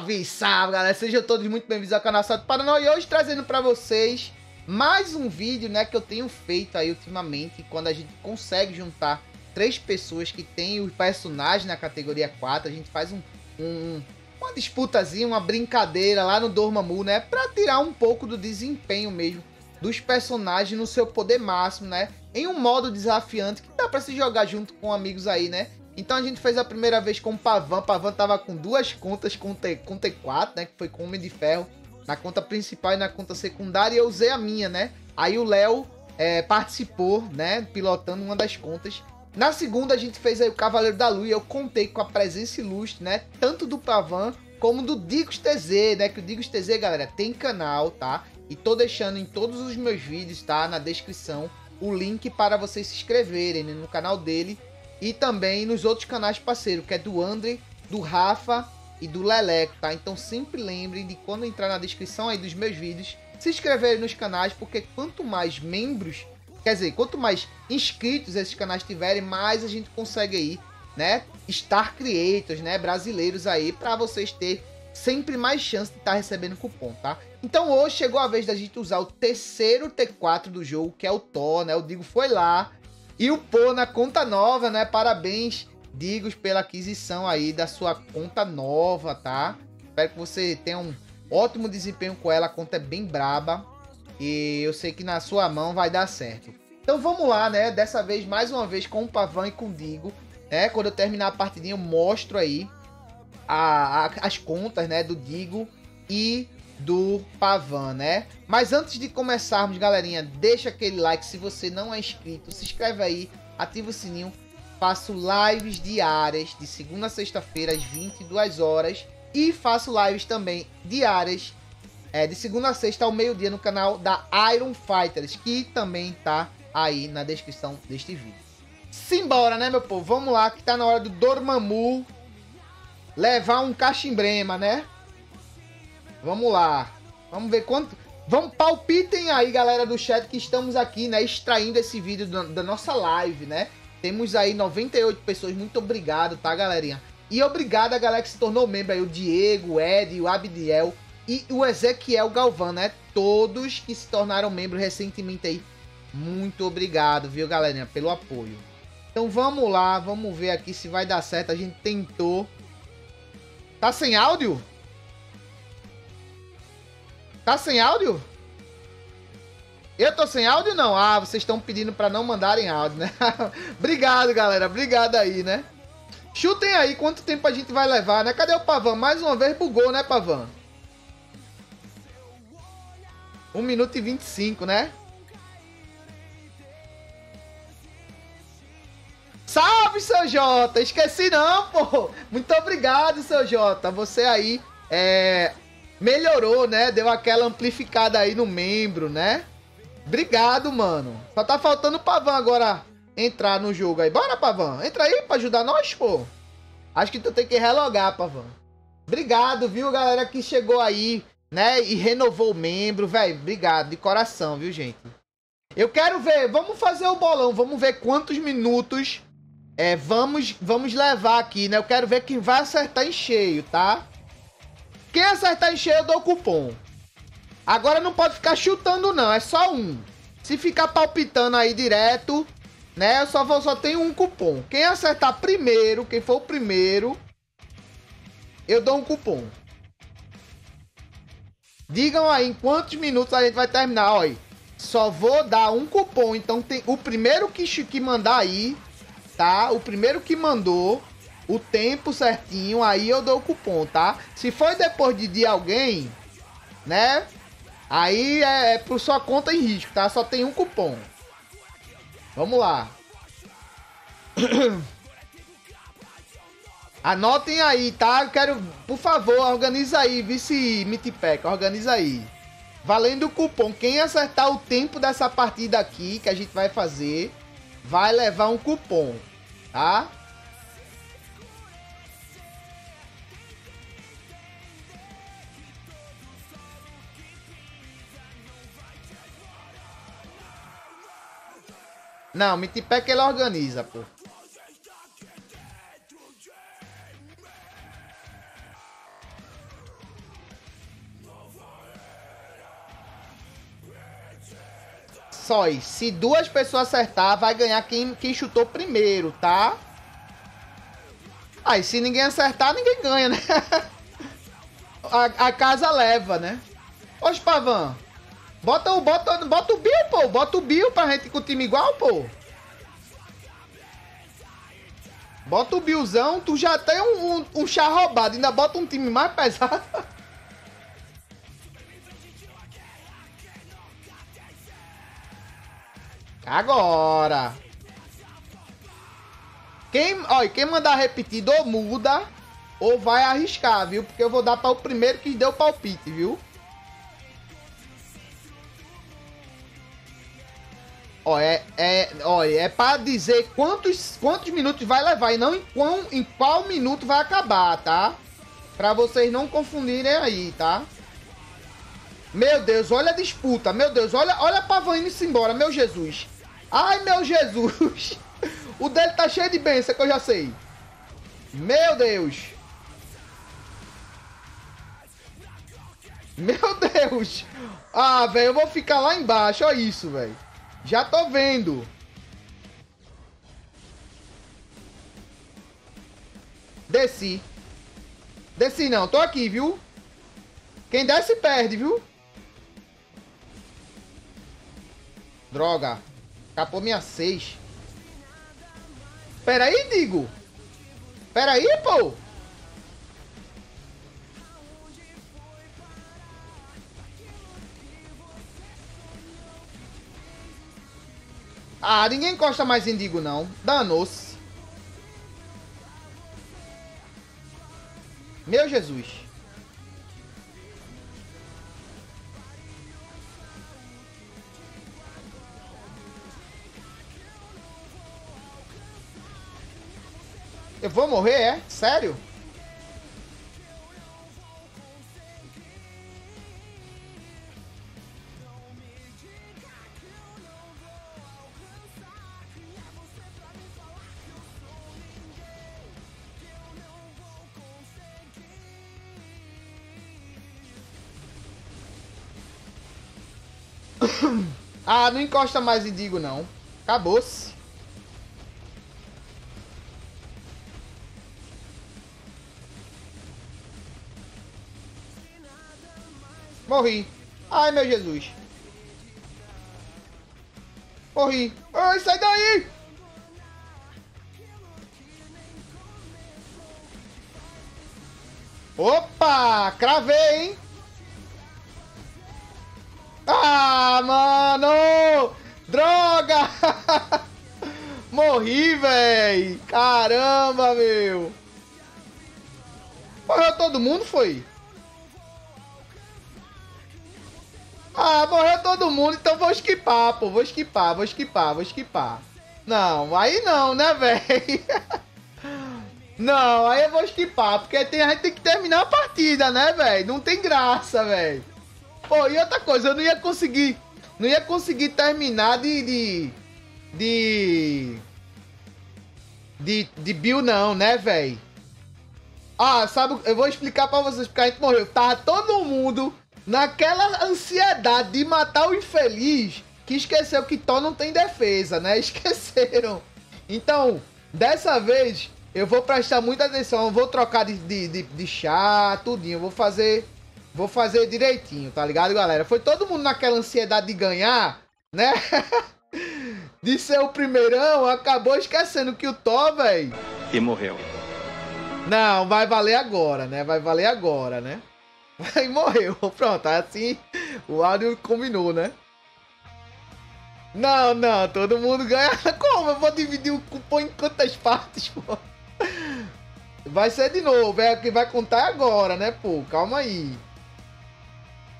Salve, salve, galera! Sejam todos muito bem-vindos ao canal Salto Paraná e hoje trazendo para vocês mais um vídeo, né, que eu tenho feito aí ultimamente, quando a gente consegue juntar três pessoas que tem o personagem na categoria 4, a gente faz um, um uma disputazinha, uma brincadeira lá no Dormammu, né, para tirar um pouco do desempenho mesmo dos personagens no seu poder máximo, né, em um modo desafiante que dá para se jogar junto com amigos aí, né, então a gente fez a primeira vez com o Pavan. Pavan tava com duas contas com, T, com T4, né? Que foi com Homem de Ferro. Na conta principal e na conta secundária. E eu usei a minha, né? Aí o Léo é, participou, né? Pilotando uma das contas. Na segunda a gente fez aí o Cavaleiro da Lua. E eu contei com a presença ilustre, né? Tanto do Pavan como do Digos TZ, né? Que o Digos TZ, galera, tem canal, tá? E tô deixando em todos os meus vídeos, tá? Na descrição o link para vocês se inscreverem né? no canal dele e também nos outros canais parceiros, que é do André, do Rafa e do Leleco, tá? Então sempre lembrem de quando entrar na descrição aí dos meus vídeos, se inscreverem nos canais, porque quanto mais membros, quer dizer, quanto mais inscritos esses canais tiverem, mais a gente consegue aí, né? Star Creators, né? Brasileiros aí, para vocês ter sempre mais chance de estar tá recebendo cupom, tá? Então hoje chegou a vez da gente usar o terceiro T4 do jogo, que é o Thor, né? Eu digo, foi lá, e o Pô na conta nova, né? Parabéns, Digos, pela aquisição aí da sua conta nova, tá? Espero que você tenha um ótimo desempenho com ela. A conta é bem braba. E eu sei que na sua mão vai dar certo. Então vamos lá, né? Dessa vez, mais uma vez, com o Pavan e com o Digo. Né? Quando eu terminar a partidinha, eu mostro aí a, a, as contas, né? Do Digo e do Pavan, né? Mas antes de começarmos, galerinha, deixa aquele like se você não é inscrito, se inscreve aí, ativa o sininho. Faço lives diárias de segunda a sexta-feira às 22 horas e faço lives também diárias é, de segunda a sexta ao meio-dia no canal da Iron Fighters, que também tá aí na descrição deste vídeo. Simbora, né, meu povo? Vamos lá, que tá na hora do Dormammu levar um cachimbrema, né? Vamos lá. Vamos ver quanto. Vamos, palpitem aí, galera do chat, que estamos aqui, né, extraindo esse vídeo da, da nossa live, né? Temos aí 98 pessoas. Muito obrigado, tá, galerinha? E obrigado a galera que se tornou membro aí, o Diego, o Ed, o Abdiel e o Ezequiel Galvão, né? Todos que se tornaram membros recentemente aí. Muito obrigado, viu, galerinha, pelo apoio. Então vamos lá, vamos ver aqui se vai dar certo. A gente tentou. Tá sem áudio? Tá sem áudio? Eu tô sem áudio não? Ah, vocês estão pedindo para não mandarem áudio, né? Obrigado, galera. Obrigado aí, né? Chutem aí quanto tempo a gente vai levar, né? Cadê o Pavan? Mais uma vez bugou, né, Pavan? 1 minuto e 25, né? Salve, seu Jota! Esqueci não, pô! Muito obrigado, seu Jota. Você aí é, melhorou, né? Deu aquela amplificada aí no membro, né? Obrigado, mano. Só tá faltando o Pavan agora entrar no jogo aí. Bora, Pavan. Entra aí pra ajudar nós, pô. Acho que tu tem que relogar, Pavan. Obrigado, viu, galera que chegou aí, né? E renovou o membro, velho. Obrigado, de coração, viu, gente? Eu quero ver, vamos fazer o bolão, vamos ver quantos minutos é, vamos, vamos levar aqui, né? Eu quero ver quem vai acertar em cheio, tá? Quem acertar em cheio, eu dou cupom. Agora não pode ficar chutando, não. É só um. Se ficar palpitando aí direto, né? Eu só, vou, só tenho um cupom. Quem acertar primeiro, quem for o primeiro, eu dou um cupom. Digam aí em quantos minutos a gente vai terminar. Olha, só vou dar um cupom. Então tem o primeiro que, que mandar aí, tá? O primeiro que mandou o tempo certinho, aí eu dou o cupom, tá? Se foi depois de, alguém, né? Aí é, é por sua conta em risco, tá? Só tem um cupom. Vamos lá. Anotem aí, tá? Eu quero, por favor, organiza aí, vice Mitpack, organiza aí. Valendo o cupom, quem acertar o tempo dessa partida aqui que a gente vai fazer, vai levar um cupom, tá? Não, Mitipack é ele organiza, pô. Só isso. se duas pessoas acertar, vai ganhar quem, quem chutou primeiro, tá? Aí, ah, se ninguém acertar, ninguém ganha, né? a, a casa leva, né? Ô, Spavan, bota o, bota, bota o Bill, pô. Bota o Bill pra gente com o time igual, pô. Bota o Billzão, tu já tem um, um, um chá roubado, ainda bota um time mais pesado. Agora. Quem, olha, quem mandar repetido ou muda ou vai arriscar, viu? Porque eu vou dar para o primeiro que deu palpite, viu? Ó, é, é, ó, é para dizer quantos, quantos minutos vai levar e não em, qual, em qual minuto vai acabar, tá? Para vocês não confundirem aí, tá? Meu Deus, olha a disputa. Meu Deus, olha, olha a Pavan indo embora, meu Jesus. Ai, meu Jesus. O dele tá cheio de benção, que eu já sei. Meu Deus. Meu Deus. Ah, velho, eu vou ficar lá embaixo. Olha isso, velho. Já tô vendo. Desci. Desci não, tô aqui, viu? Quem desce perde, viu? Droga. Capou minha 6. Pera aí, digo. Pera aí, pô. Ah, ninguém encosta mais em Digo, não. Danou-se. Meu Jesus. Eu vou morrer, é? Sério? ah, não encosta mais em Digo, não. Acabou-se. Morri. Ai, meu Jesus. Morri. Ai, sai daí! Opa! Cravei, hein? Morri, véi! Caramba, meu! Morreu todo mundo, foi? Ah, morreu todo mundo, então vou esquipar, pô. Vou esquipar, vou esquipar, vou esquipar. Não, aí não, né, velho? Não, aí eu vou esquipar, porque tem, a gente tem que terminar a partida, né, velho? Não tem graça, velho. Pô, e outra coisa, eu não ia conseguir. Não ia conseguir terminar de. de. de. De, de Bill, não, né, velho? Ah, sabe, eu vou explicar pra vocês porque a gente morreu. Tava todo mundo naquela ansiedade de matar o infeliz que esqueceu que Thor não tem defesa, né? Esqueceram. Então, dessa vez, eu vou prestar muita atenção. Eu vou trocar de, de, de, de chá, tudinho. Eu vou fazer. Vou fazer direitinho, tá ligado, galera? Foi todo mundo naquela ansiedade de ganhar, né? de ser o primeirão, acabou esquecendo que o Thor, velho. E morreu. Não, vai valer agora, né? Vai valer agora, né? Aí morreu. Pronto, assim o áudio combinou, né? Não, não, todo mundo ganha. Como? Eu vou dividir o cupom em quantas partes, pô? Vai ser de novo, é o que vai contar agora, né, pô? Calma aí.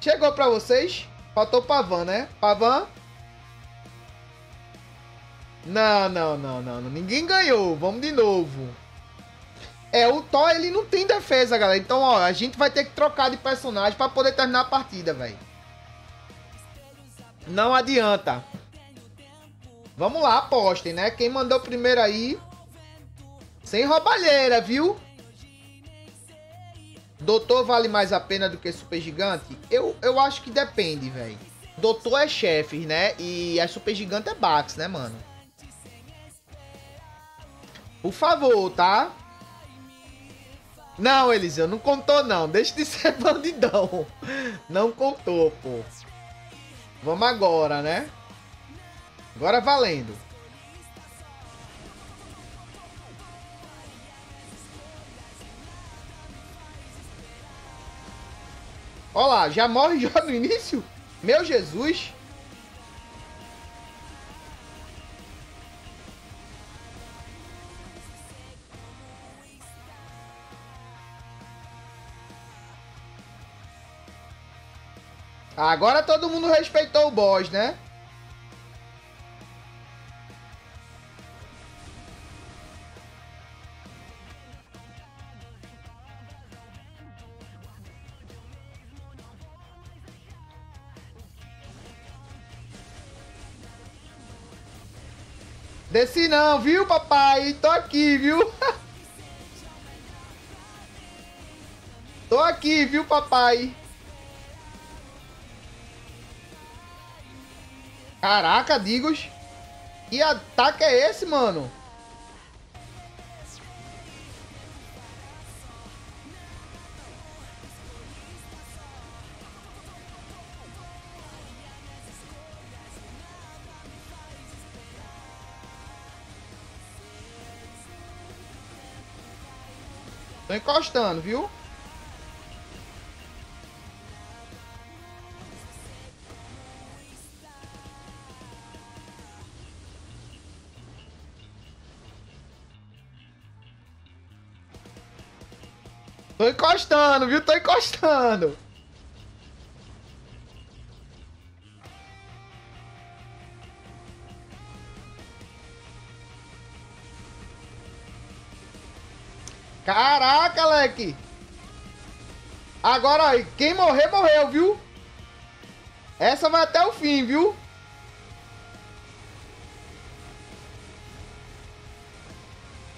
Chegou pra vocês? Faltou Pavan, né? Pavan? Não, não, não, não. Ninguém ganhou. Vamos de novo. É, o Thor, ele não tem defesa, galera. Então, ó, a gente vai ter que trocar de personagem para poder terminar a partida, velho. Não adianta. Vamos lá, apostem, né? Quem mandou primeiro aí. Sem roubalheira, viu? Doutor vale mais a pena do que Super Gigante? Eu, eu acho que depende, velho. Doutor é chefes, né? E a super gigante é Bax, né, mano? Por favor, tá? Não, Eliseu, não contou não. Deixa de ser bandidão. Não contou, pô. Vamos agora, né? Agora valendo. Olha lá, já morre já no início? Meu Jesus! Agora todo mundo respeitou o boss, né? Desci não, viu, papai? Tô aqui, viu? Tô aqui, viu, papai? Caraca, Digos. Que ataque é esse, mano? Tô encostando, viu? Encostando, viu? Tô encostando. Caraca, leque. Agora, aí, quem morrer, morreu, viu? Essa vai até o fim, viu?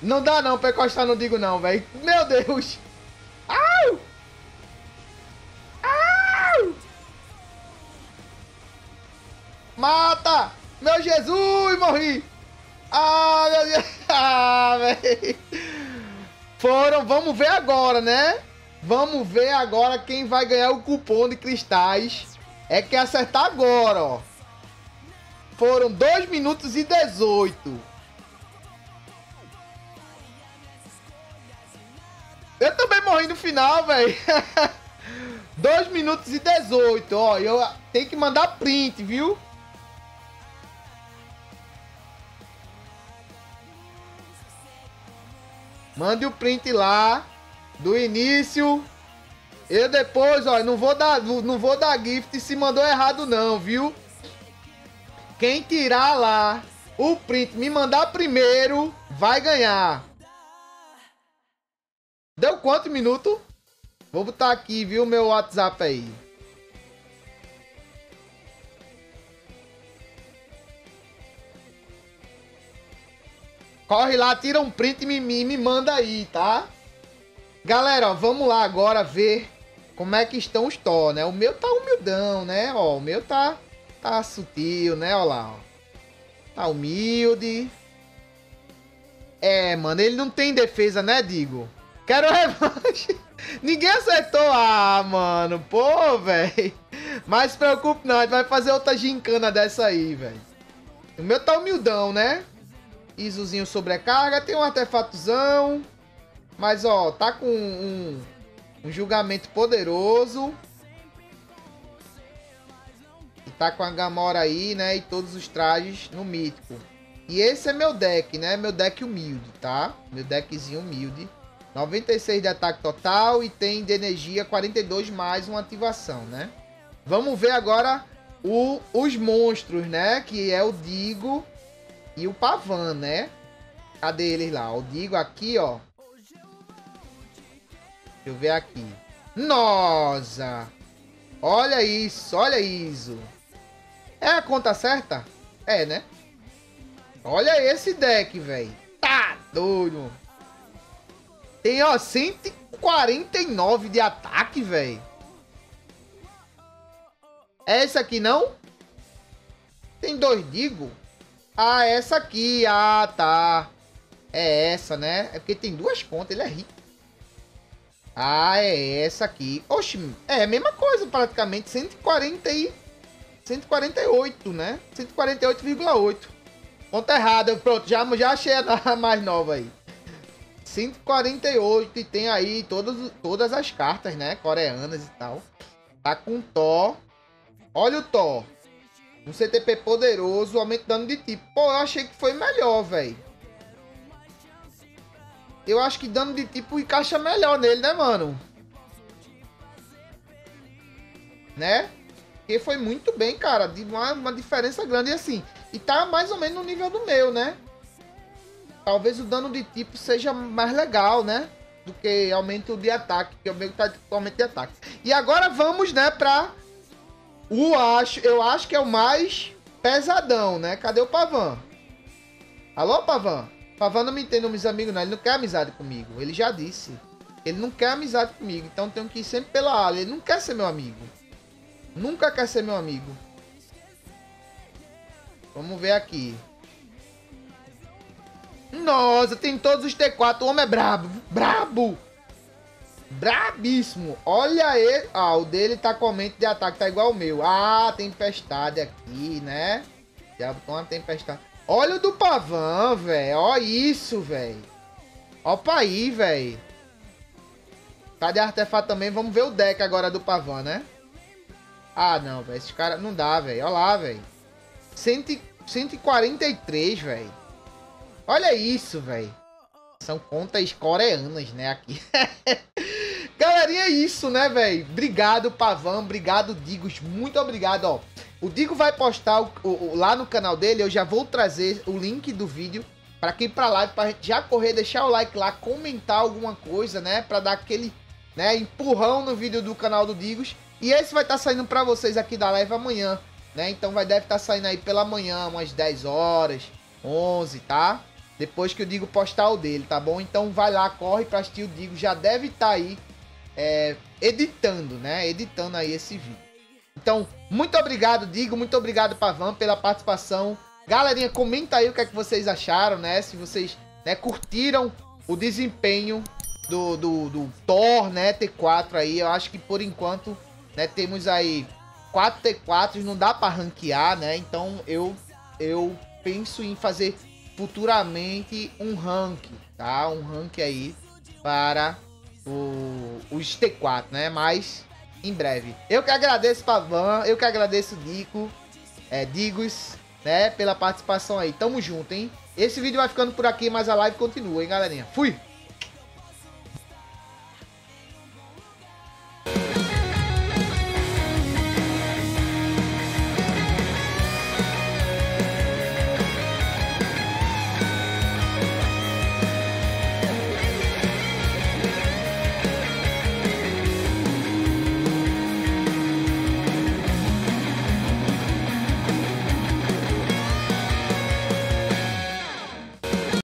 Não dá não pra encostar, não digo não, velho. Meu Deus. Mata! Meu Jesus, morri! Ah, meu Deus! Ah, velho! Foram, vamos ver agora, né? Vamos ver agora quem vai ganhar o cupom de cristais. É que acertar agora, ó. Foram 2 minutos e 18. Eu também morri no final, velho. 2 minutos e 18, ó. Eu tenho que mandar print, viu? Mande o print lá do início. Eu depois, ó, não vou dar, não vou dar gift se mandou errado não, viu? Quem tirar lá o print, me mandar primeiro, vai ganhar. Deu quanto minuto? Vou botar aqui, viu, meu WhatsApp aí. Corre lá, tira um print e me, me, me manda aí, tá? Galera, vamos lá agora ver como é que estão os tó, né? O meu tá humildão, né? Ó, o meu tá, tá sutil, né? Ó lá, ó. Tá humilde. É, mano, ele não tem defesa, né, Digo? Quero revanche. Ninguém acertou. Ah, mano. Pô, velho. Mas se preocupe não. A gente vai fazer outra gincana dessa aí, velho. O meu tá humildão, né? Isozinho sobrecarga. Tem um artefatozão. Mas, ó, tá com um, um julgamento poderoso. E tá com a Gamora aí, né? E todos os trajes no mítico. E esse é meu deck, né? Meu deck humilde, tá? Meu deckzinho humilde. 96 de ataque total e tem de energia 42 mais uma ativação, né? Vamos ver agora o, os monstros, né? Que é o Digo e o Pavan, né? Cadê eles lá? O Digo aqui, ó. Deixa eu ver aqui. Nossa! Olha isso, olha isso. É a conta certa? É, né? Olha esse deck, velho. Tá doido. Tem, ó, 149 de ataque, velho. É esse aqui, não? Tem dois Digo? Ah, essa aqui. Ah, tá. É essa, né? É porque tem duas contas, ele é rico. Ah, é essa aqui. Oxi, é a mesma coisa praticamente. 140 e... 148, né? 148,8. Conta errada. Pronto, já, já achei a mais nova aí. 148 e tem aí todas, todas as cartas, né? Coreanas e tal. Tá com Thor. Olha o Thor. Um CTP poderoso, aumento de dano de tipo. Pô, eu achei que foi melhor, velho. Eu acho que dano de tipo encaixa melhor nele, né, mano? Né? Porque foi muito bem, cara. De uma, uma diferença grande assim. E tá mais ou menos no nível do meu, né? Talvez o dano de tipo seja mais legal, né? Do que aumento de ataque. Que o meu tá de aumento de ataque. E agora vamos, né, pra o acho, eu acho que é o mais pesadão, né? Cadê o Pavan? Alô, Pavan? Pavan não me entende, meus amigos, não. Ele não quer amizade comigo. Ele já disse. Ele não quer amizade comigo. Então tenho que ir sempre pela ala. Ele não quer ser meu amigo. Nunca quer ser meu amigo. Vamos ver aqui. Nossa, tem todos os T4. O homem é brabo. Brabo. Brabíssimo. Olha ele. Ah, o dele tá com aumento de ataque, tá igual o meu. Ah, tempestade aqui, né? Já botou uma tempestade. Olha o do Pavan, velho. Olha isso, velho. Pra aí, velho. Cadê artefato também? Vamos ver o deck agora do Pavan, né? Ah, não, velho. Esse cara não dá, velho. Olha lá, velho. 143, velho. Olha isso, velho. São contas coreanas, né? Aqui. Galerinha, é isso, né, velho? Obrigado, Pavan. Obrigado, Digos. Muito obrigado, ó. O Digo vai postar o, o, lá no canal dele. Eu já vou trazer o link do vídeo para quem pra live, pra gente já correr, deixar o like lá, comentar alguma coisa, né? Pra dar aquele né, empurrão no vídeo do canal do Digos. E esse vai estar tá saindo pra vocês aqui da live amanhã, né? Então vai deve estar tá saindo aí pela manhã, umas 10 horas, 11, tá? Depois que eu digo postar o dele, tá bom? Então vai lá, corre pra assistir o Digo. Já deve estar tá aí é, editando, né? Editando aí esse vídeo. Então, muito obrigado, Digo. Muito obrigado, Pavan, pela participação. Galerinha, comenta aí o que é que vocês acharam, né? Se vocês né, curtiram o desempenho do, do, do Thor, né? T4 aí. Eu acho que por enquanto, né? Temos aí 4 T4s, não dá para ranquear, né? Então eu, eu penso em fazer futuramente um rank, tá? Um rank aí para o, os T4, né? Mas em breve. Eu que agradeço Pavan, eu que agradeço Dico, é, Digos, né? Pela participação aí. Tamo junto, hein? Esse vídeo vai ficando por aqui, mas a live continua, hein, galerinha? Fui!